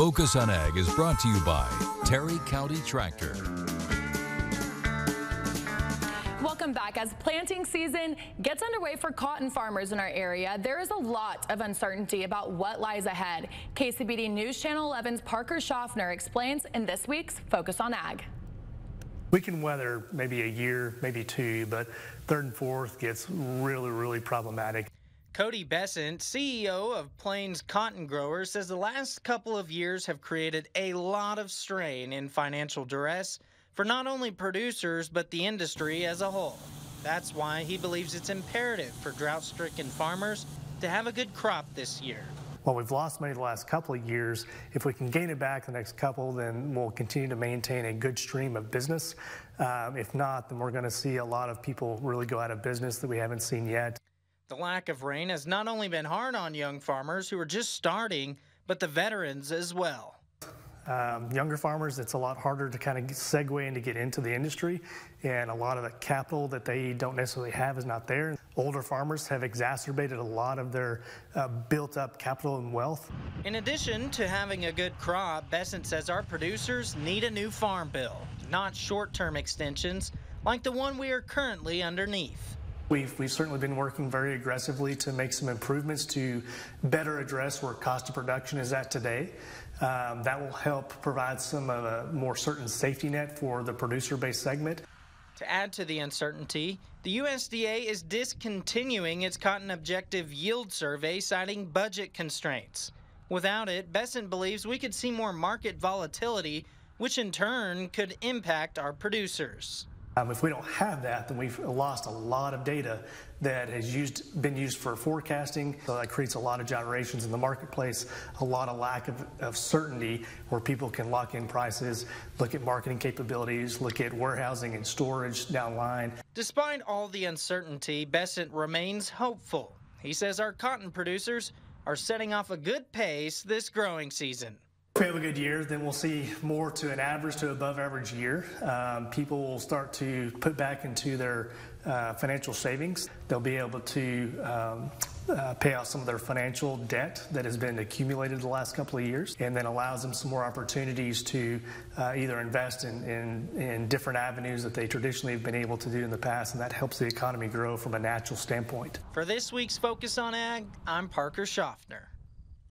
Focus on Ag is brought to you by Terry County Tractor. Welcome back. As planting season gets underway for cotton farmers in our area, there is a lot of uncertainty about what lies ahead. KCBD News Channel 11's Parker Schaffner explains in this week's Focus on Ag. We can weather maybe a year, maybe two, but third and fourth gets really, really problematic. Cody Bessent, CEO of Plains Cotton Growers, says the last couple of years have created a lot of strain in financial duress for not only producers but the industry as a whole. That's why he believes it's imperative for drought stricken farmers to have a good crop this year. Well, we've lost money the last couple of years. If we can gain it back the next couple, then we'll continue to maintain a good stream of business. Um, if not, then we're going to see a lot of people really go out of business that we haven't seen yet. The lack of rain has not only been hard on young farmers who are just starting, but the veterans as well. Um, younger farmers, it's a lot harder to kind of segue and to get into the industry, and a lot of the capital that they don't necessarily have is not there. Older farmers have exacerbated a lot of their uh, built up capital and wealth. In addition to having a good crop, Bessent says our producers need a new farm bill, not short term extensions like the one we are currently underneath. We've, we've certainly been working very aggressively to make some improvements to better address where cost of production is at today. Um, that will help provide some of a more certain safety net for the producer-based segment. To add to the uncertainty, the USDA is discontinuing its cotton objective yield survey, citing budget constraints. Without it, Bessent believes we could see more market volatility, which in turn could impact our producers. Um, if we don't have that, then we've lost a lot of data that has used, been used for forecasting. So that creates a lot of gyrations in the marketplace, a lot of lack of, of certainty where people can lock in prices, look at marketing capabilities, look at warehousing and storage down line. Despite all the uncertainty, Bessent remains hopeful. He says our cotton producers are setting off a good pace this growing season. We have a good year, then we'll see more to an average to above average year. Um, people will start to put back into their uh, financial savings. They'll be able to um, uh, pay off some of their financial debt that has been accumulated the last couple of years, and then allows them some more opportunities to uh, either invest in, in, in different avenues that they traditionally have been able to do in the past, and that helps the economy grow from a natural standpoint. For this week's Focus on Ag, I'm Parker Schaffner.